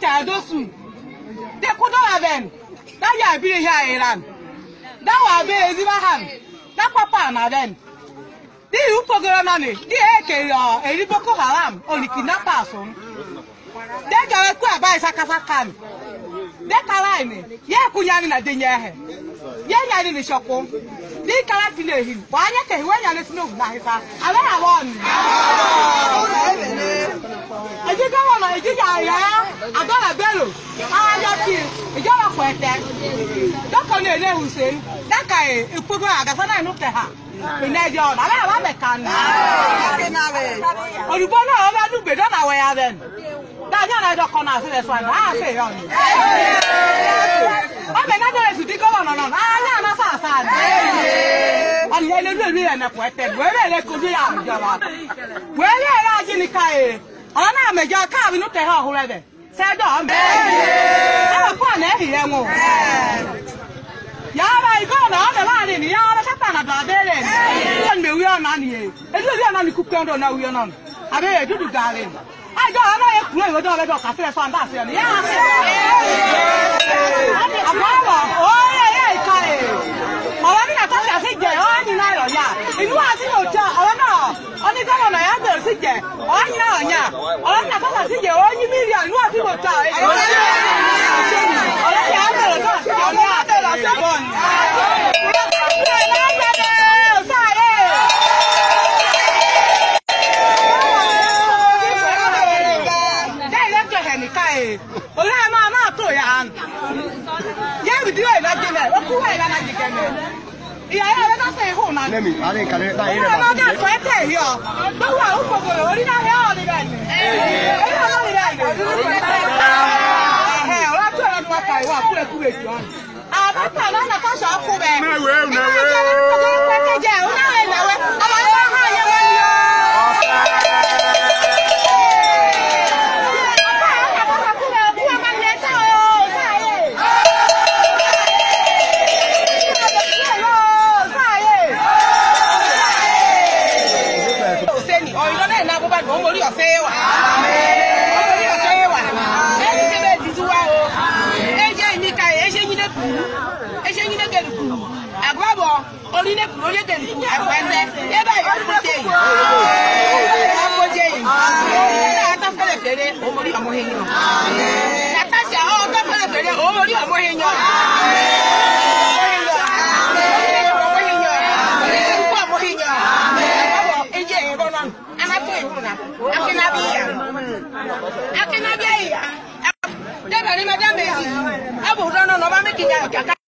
ta do su de ku do la ben da ya bi le ya iran da wa be zi ba han da papa na ben di u pogoro na ni di e ke yo eri boko haram oni kidnapper so de ga we ku abai saka saka ni de kala ni ye ku ya ni na de nya he ye nya ni ni shoku di kala ti le hin wa nya ke we nya ni sinu na hisa ala ya won ajiga wa na ajiga ya adọla belo ahịa pil ijọba kwete dọkọna ele usen daka ekpogo agasana enute ha ìnẹjẹ ọ̀nà abẹ́rẹ́ wa mẹ̀ka nù. olùgbò náà wọ́n bá dùgbè dọ́nà wẹ̀ ya bẹ́ẹ̀ nù. dájọ́ náà ẹjọ́ kan náà sílẹ̀ sọ àná àá sè yọ ni. wọ́n bẹ̀ nájọ́ rẹ̀ sùdí gọ́wọ̀ nọ̀nà náà ní àná sàásà ni. ọ̀nìyàn ilé olú ìlú rẹ̀ nẹ̀kọ̀ ẹ̀tẹ̀ wẹ́rẹ́ rẹ̀ kojú yà àwùjọ wa. wẹ́rẹ́ rẹ̀ ajínigbà yìí ọ̀nà náà mẹ̀jọ káàbínú tẹ̀ 세점 에이번에 희행호 yàrá ìgbọ́nà ọ̀nà láàrin ni yàrá sátánà tó abẹ́rẹ́ ni ẹ̀yìn mi wíwá náà nìyẹn ẹ̀dí òbí àná mi kú kẹ́ńdọ̀ náà wíwá náà abẹ́rẹ́ dúdú gàrí ni àjọ ọ̀nà yẹn kúrò ìwé dọ́ọ̀lẹ́ dọ̀ kàfẹ́ fún àǹdà àṣẹ ni yàrá sí i àbọ̀wọ̀ ọ̀rẹ́ yẹ ìka ẹ̀ ọ̀rọ̀ nínú ẹ̀kọ́ sí àṣìjẹ ọ̀rẹ́ nínú ayọ̀ yá ìlú àti yóò jẹ ọ̀rọ̀ náà ọ kae olaa maa maa to yaan yɛbi di yɛ lɛ gɛlɛ o kuwa yɛ lɛ na di gɛlɛ ìyá yẹ lẹ lọsẹ ihò náà. lẹmi ale kalẹ ta yẹrẹ bá. ọlọ́dà kọ́ ẹ tẹ̀ yọ. gbogbo àwọn kòkòrò orí náà yẹ ọ̀rẹ́ rẹ̀ ni. ẹ̀yìn ọ̀rẹ́ rẹ̀ ni. ẹ̀hẹ̀ ọ̀rọ̀ tó ẹ̀rọ ni wọ́n kà ìwà kúrẹ́kúrẹ́ jù ọ́nà. àbátà lọ́nà kọ́sọ̀ ọkùnrin. náà wẹ́ẹ́ náà wẹ́ẹ́. kò ń orí ọ̀fẹ́ wà. orí ọ̀fẹ́ wà. ẹni tí bẹ́ẹ̀ wá o. ẹjẹ́ ìní ka ẹ̀ ẹṣẹ́ yín dẹ́kun ẹṣẹ́ yín dẹ́kun dẹ́kun àgbàbọ̀ orí dẹ́kun orí dẹ́kun àgbà ẹ̀ ẹ báyìí ó kó jẹ́ yìí. ó kó jẹ́ yìí. ṣé àtàfẹ́lẹ̀ fẹ́rẹ́ òun orí ọmọ yẹn yàn. natasha ọ̀ àtàfẹ́lẹ̀ fẹ́rẹ́ òun orí ọmọ yẹn yàn. happen akinabiya akinabiya yi debere mɛ dɛmɛ yi ebu dɔnɔ nɔba mi kija kaka.